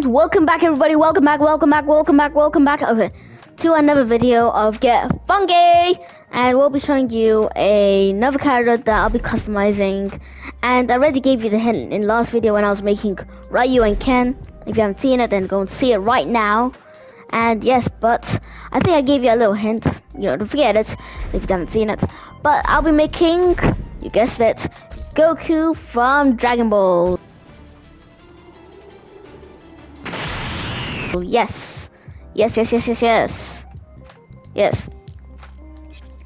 And welcome back everybody, welcome back, welcome back, welcome back, welcome back, okay, to another video of Get Funky! And we'll be showing you another character that I'll be customizing. And I already gave you the hint in last video when I was making Ryu and Ken. If you haven't seen it, then go and see it right now. And yes, but I think I gave you a little hint. You know, don't forget it if you haven't seen it. But I'll be making, you guessed it, Goku from Dragon Ball. Yes. Yes, yes, yes, yes, yes. Yes.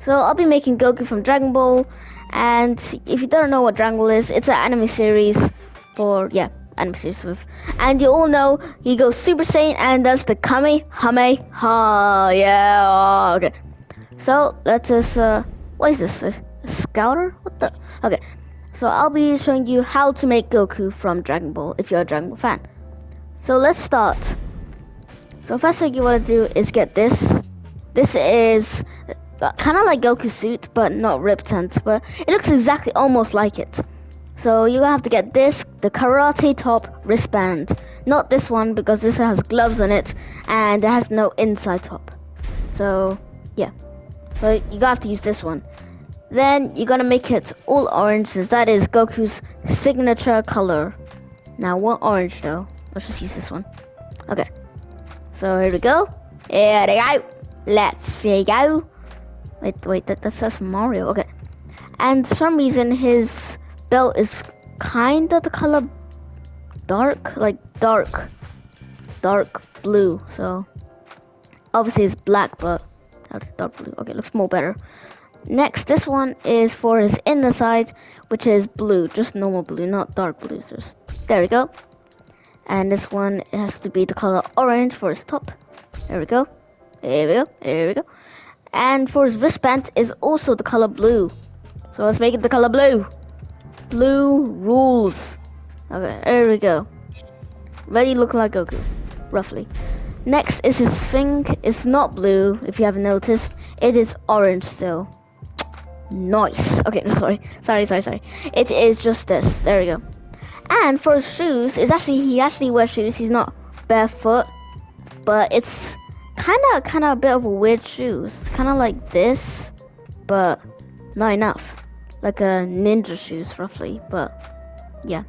So I'll be making Goku from Dragon Ball. And if you don't know what Dragon Ball is, it's an anime series for, yeah, anime series with. And you all know he goes Super Saiyan and does the Kamehameha. Yeah, okay. So let's just, uh, what is this? A, a scouter? What the? Okay. So I'll be showing you how to make Goku from Dragon Ball if you're a Dragon Ball fan. So let's start. So first thing you want to do is get this. This is kind of like Goku suit, but not Riptant, but it looks exactly almost like it. So you're gonna have to get this, the karate top wristband. Not this one because this has gloves on it and it has no inside top. So yeah, so you gonna have to use this one. Then you're gonna make it all orange since that is Goku's signature color. Now one orange though. Let's just use this one. Okay. So here we go. Here we go. Let's see go. Wait, wait, that, that says Mario. Okay. And for some reason his belt is kind of the color dark, like dark, dark blue. So obviously it's black, but that's dark blue. Okay, looks more better. Next, this one is for his inner side, which is blue, just normal blue, not dark blue. Just there we go and this one has to be the color orange for his top. There we go. There we go. There we go. And for his wristband is also the color blue. So let's make it the color blue. Blue rules. Okay there we go. Ready look like Goku roughly. Next is his thing. It's not blue if you haven't noticed. It is orange still. Nice. Okay sorry. Sorry sorry sorry. It is just this. There we go and for his shoes, it's actually he actually wears shoes. He's not barefoot, but it's kind of kind of a bit of a weird shoes, kind of like this, but not enough, like a ninja shoes roughly. But yeah,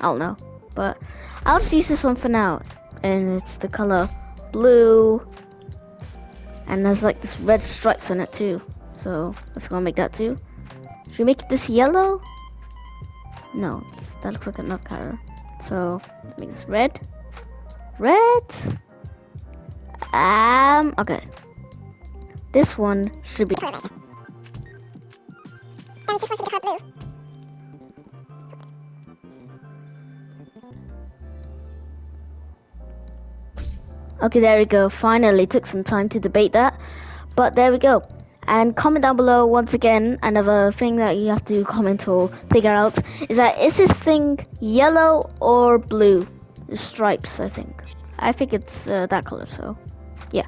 I don't know. But I'll just use this one for now, and it's the color blue, and there's like this red stripes on it too. So let's go make that too. Should we make this yellow? No, that looks like a nut cutter. So, let me this red. Red! Um, okay. This one should be... And this one should be called blue. Okay, there we go. Finally, took some time to debate that. But there we go. And comment down below once again. Another thing that you have to comment or figure out is that is this thing yellow or blue? The stripes, I think. I think it's uh, that color. So, yeah.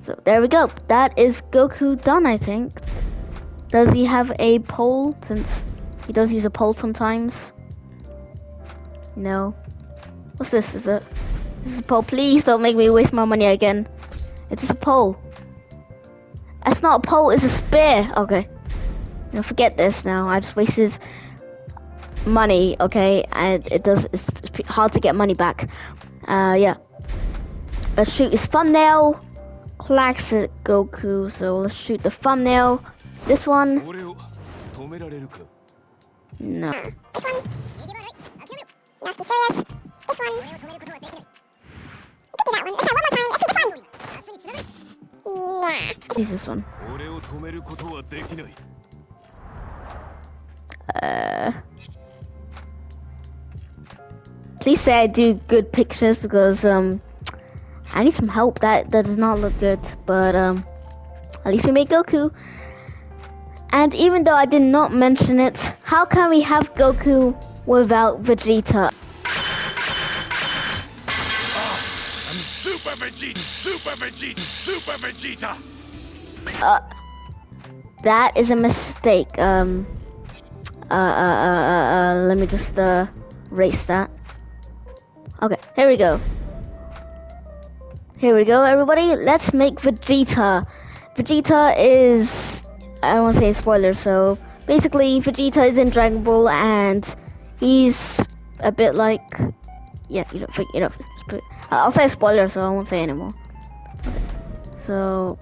So there we go. That is Goku done, I think. Does he have a pole? Since he does use a pole sometimes. No. What's this? Is it? This is a pole. Please don't make me waste my money again. It is a pole. It's not a pole, it's a spear. Okay. Now forget this now. I just wasted money, okay? And it does, it's, it's hard to get money back. Uh, yeah. Let's shoot his thumbnail. Classic Goku. So let's shoot the thumbnail. This one. No. This one. This one Use this one. Uh, please say I do good pictures because um I need some help. That that does not look good, but um at least we made Goku. And even though I did not mention it, how can we have Goku without Vegeta? Vegeta! Super Vegeta! Super Vegeta! Uh, that is a mistake. Um, uh, uh, uh, uh, uh, let me just uh, erase that. Okay, here we go. Here we go, everybody. Let's make Vegeta. Vegeta is, I don't want to say spoiler, so basically Vegeta is in Dragon Ball and he's a bit like, yeah, you know, you know, I'll say spoiler, so I won't say anymore. So,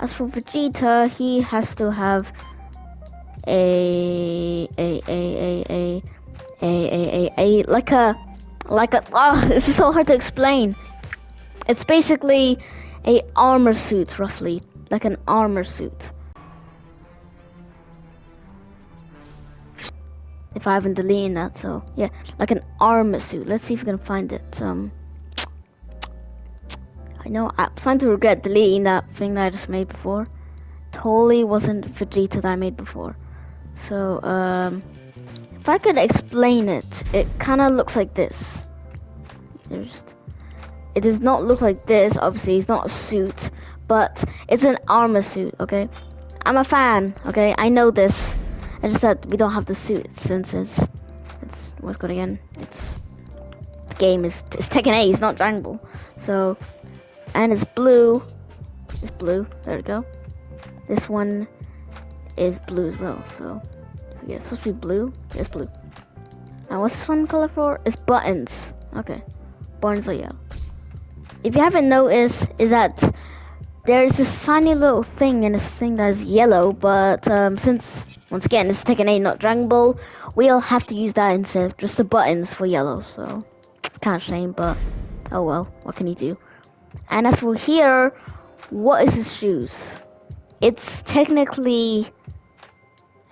as for Vegeta, he has to have a a a a a a a, a, a like a like a oh this is so hard to explain it's basically a armor suit, roughly, like an armor suit. If I haven't deleted that, so yeah, like an armor suit. Let's see if we can find it. Um, I know I'm starting to regret deleting that thing that I just made before. Totally wasn't Vegeta that I made before. So um, if I could explain it, it kind of looks like this. It does not look like this. Obviously, it's not a suit, but it's an armor suit. Okay, I'm a fan. Okay, I know this. I just said we don't have the suit since it's it's what's good again. It's the game is it's Tekken 8. It's not Dragon Ball. So and it's blue. It's blue. There we go. This one is blue as well. So so yeah, it's supposed to be blue. It's blue. Now what's this one color for? It's buttons. Okay, buttons are yellow if you haven't noticed, is that there's this tiny little thing in this thing that's yellow, but um, since, once again, it's Tekken 8, not Dragon Ball, we'll have to use that instead, just the buttons for yellow, so it's kind of shame, but oh well, what can you do? And as for here, what is his shoes? It's technically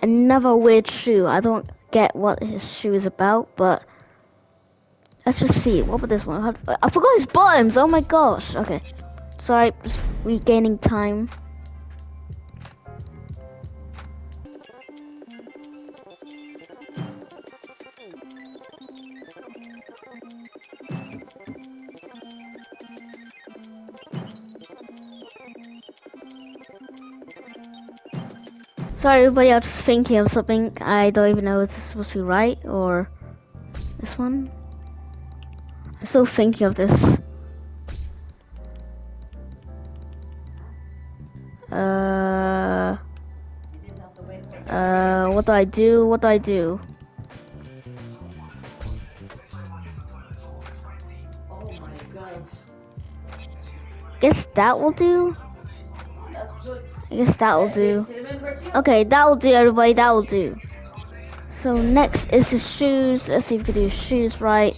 another weird shoe. I don't get what his shoe is about, but Let's just see. What about this one? I forgot his bottoms. Oh my gosh. Okay. Sorry, just regaining time. Sorry everybody, I was just thinking of something. I don't even know if this is supposed to be right or this one. I'm still thinking of this. Uh, uh, what do I do? What do I do? Guess that will do. I guess that will do. Okay, that will do, everybody. That will do. So next is his shoes. Let's see if we can do shoes right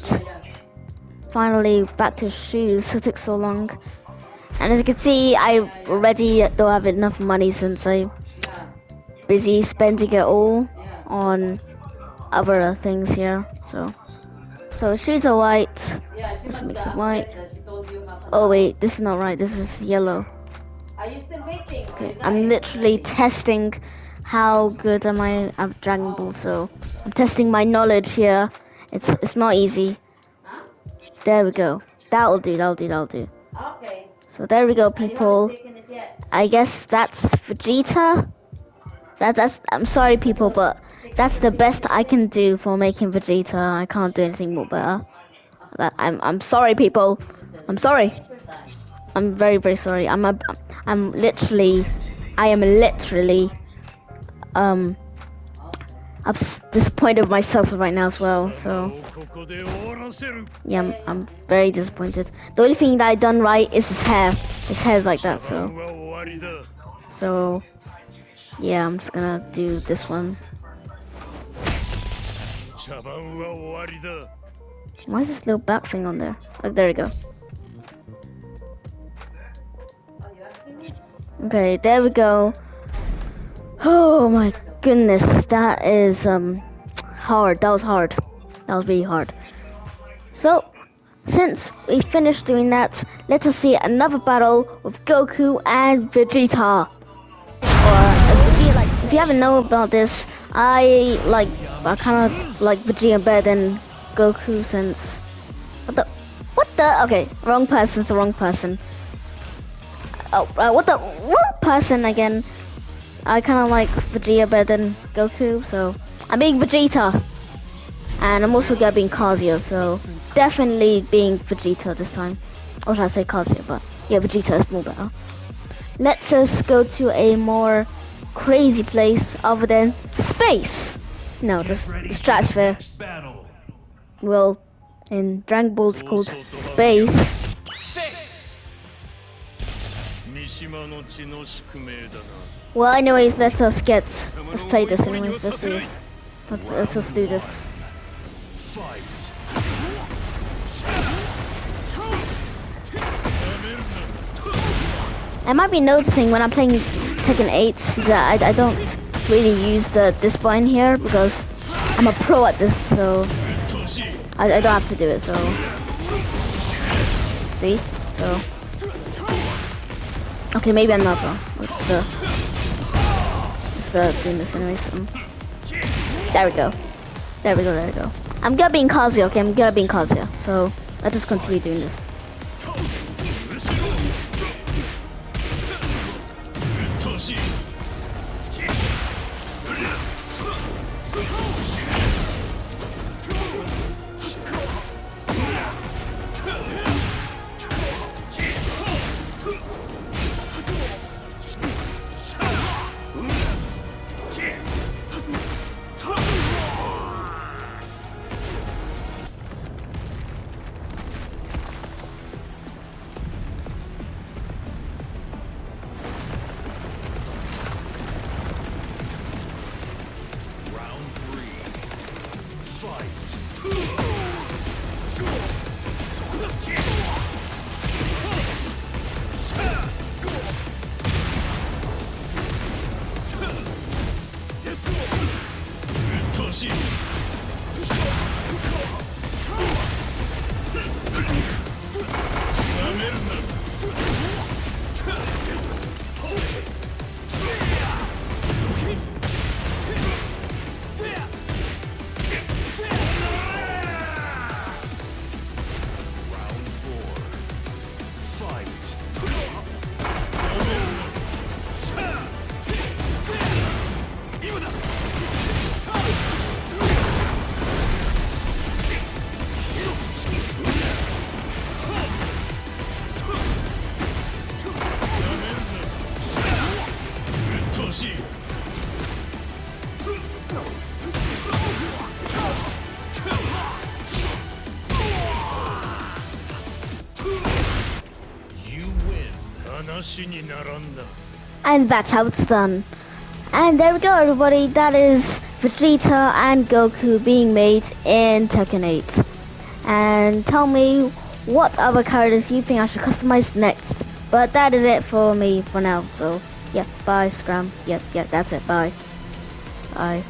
finally back to shoes. It took so long. And as you can see, I already don't have enough money since I'm busy spending it all on other things here. So, so shoes are white. Let's make it white. Oh wait, this is not right. This is yellow. Okay, I'm literally testing how good am I at Dragon Ball. So I'm testing my knowledge here. It's it's not easy. There we go. That'll do, that'll do, that'll do. Okay. So there we go, people. I guess that's Vegeta. That, that's, I'm sorry, people, but that's the best I can do for making Vegeta. I can't do anything more better. That, I'm, I'm sorry, people. I'm sorry. I'm very, very sorry. I'm, a, I'm literally, I am literally, um, I'm disappointed myself right now as well. So yeah, I'm, I'm very disappointed. The only thing that I done right is his hair. His hair's like that. So so yeah, I'm just gonna do this one. Why is this little back thing on there? Oh, there we go. Okay, there we go. Oh my goodness, that is um hard. That was hard. That was really hard. So, since we finished doing that, let us see another battle with Goku and Vegeta. Or if you, like, if you haven't known about this, I like I kind of like Vegeta better than Goku since what the what the okay wrong person's the wrong person. Oh, uh, what the wrong person again? I kind of like Vegeta better than Goku, so I'm being Vegeta. And I'm also gonna be Kazuya, so definitely being Vegeta this time. Or should I say Kazuya, but yeah, Vegeta is more better. Let us just go to a more crazy place other than space. No, just the stratosphere. Well, in Dragon Ball it's called space. Well, anyways, let us us uh, get, let's play this anyways, let's do this. Let's, let's just do this. I might be noticing when I'm playing Tekken 8 that I, I don't really use the this button here because I'm a pro at this, so I, I don't have to do it, so see? So Okay, maybe I'm not though. What's the just the doing this anyways. Um, there we go. There we go, there we go. I'm gonna be in Kazuya, okay? I'm gonna be in Kazuya. So let's just continue doing this. And that's how it's done. And there we go everybody, that is Vegeta and Goku being made in Tekken 8. And tell me what other characters you think I should customize next. But that is it for me for now, so yeah, bye Scram. Yep, yeah, yeah, that's it, bye. Bye.